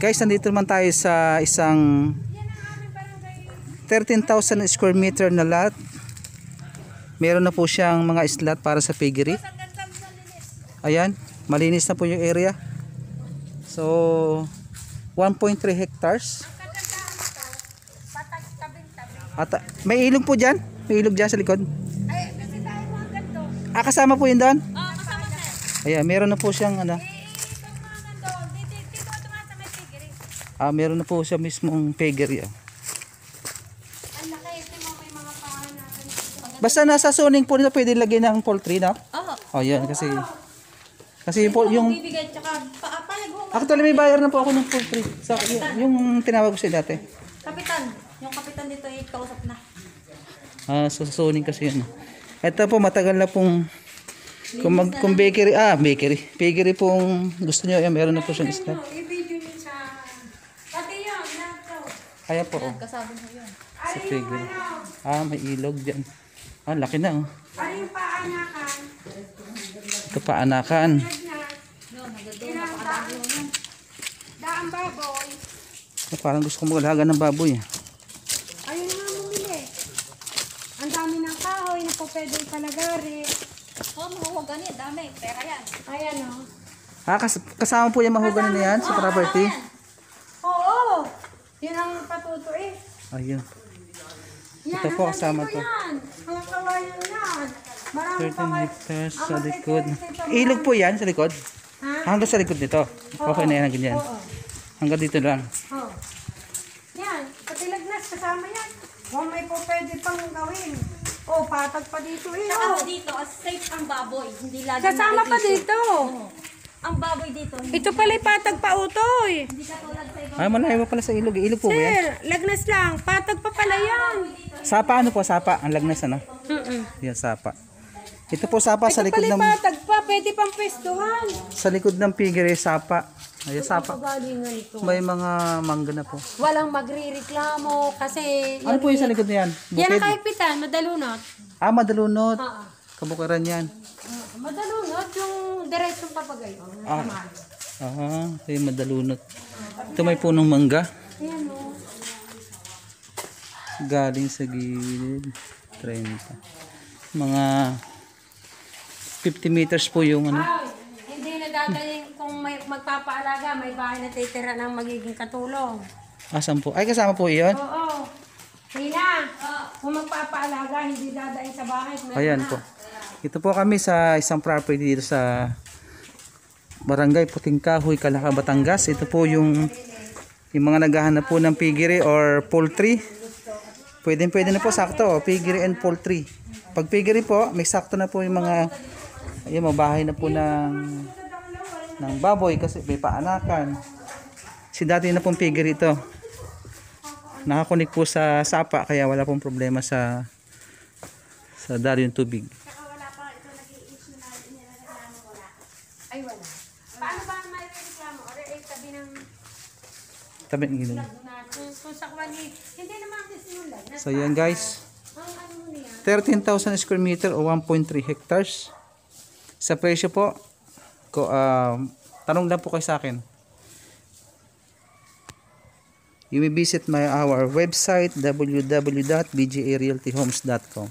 Guys, nandito naman tayo sa isang 13,000 square meter na lot. Meron na po siyang mga slot para sa piggery. Ayan, malinis na po yung area. So, 1.3 hectares. At ah, may ilog po dyan. May ilog dyan sa likod. Ay, kasi tayo mga ganito. Ah, kasama po yun doon. Oo, kasama sir. Ayan, meron na po siyang ano. Ah, meron na po siya mismong piggery. ah. Basta nasa zoning po nila pwede lagyan ng poultry na. Oo. Oh, yan kasi kasi po yung Bibigay, tsaka pa, palag ho. actually may bayar na po ako ng poultry. Sa yung, yung tinawag ko siya dati. Kapitan, yung kapitan dito ay kausap na. Ah, sa zoning kasi yun. Ito po matagal na pong kung, mag, kung bakery, ah, bakery. Bakery pong gusto niyo, yan, meron na po siyang stock. I-video niyo sa... Pati yun, nato. Ayan po, oh, Kasabong mo yun. sa bakery. Ah, may ilog dyan. Ah, laki na, oh. Ano yung paanakan? Ito pa, anakan. No, nagado, napakadami yun. Daan baboy. Ah, parang gusto ko mag-alaga ng baboy. ah. Ayun na nga bumili. Ang dami ng kahoy na po pwedeng palagari. Oh, mahuhugan yan. Dami. Pera yan. Ayan o. Ah, kas- kasama po yung mahuganin na yan sa property. Oo. Yun ang patuto eh. Ayun. Yan, Ito po, kasama to. Yan. Mga yan. Marami 13 hectares sa Ang likod. Ilog po yan sa likod. Ha? Hanggang sa likod nito. Okay na yan hanggang yan. Oo. Hanggang dito lang. Oo. Yan. Pati lagnas kasama yan. Kung may po pwede pang gawin. Oh, patag pa dito eh. Saka Oh. po dito, as safe ang baboy. Hindi lagi Kasama pa dito. Oo. Ang baboy dito, hindi Ito pala patag pa utoy. katulad sa iba. Ay, malayo pa pala sa ilog. Ilog po ba yan? Sir, lagnas lang. Patag pa pala yan. Sapa ano po? Sapa. Ang lagnas ano? Mm-mm. Yan, sapa. Ito po sapa sa likod Pala ng patag pa. Pwede pang pwestuhan. sa likod ng sapa. Ayun, sapa. Pagalingan ito. May mga mangga na po. Walang magrireklamo kasi Ano po yung sa likod na yan? yan ang Bukid? kaipitan, madalunot. Ah, madalunot. Oo. Kabukiran yan. Ah, madalunot yung diretsong papagay. Ah. Ah, yung madalunot. Ito may punong mangga. Ayan o. Galing sa gilid. 30. Mga 50 meters po yung ano. Ay, hindi na dadaling kung may magpapaalaga, may bahay na titira ng magiging katulong. Asan po? Ay, kasama po iyon. Oo. Tina, kung magpapaalaga, hindi dadaling sa bahay. Ayan na. po. Ito po kami sa isang property dito sa Barangay Puting Kahoy, Calaca, Batangas. Ito po yung yung mga naghahanap po ng piggery or poultry. Pwede pwede na po sakto, oh, piggery and poultry. Pag piggery po, may sakto na po yung mga ayun, mabahay na po ng ng baboy kasi may paanakan. Si dati na pong piggery ito. Nakakunik po sa sapa kaya wala pong problema sa sa dalo yung tubig. Ay, wala. Paano ba may reklamo? Or eh, tabi ng Tabi ng natin. Kung sa kwali, hindi naman sinulat. So yan guys, Ang ano mo niya? 13,000 square meter o 1.3 hectares. Sa presyo po, ko, ah, tanong lang po kayo sa akin. You may visit my our website www.bgarealtyhomes.com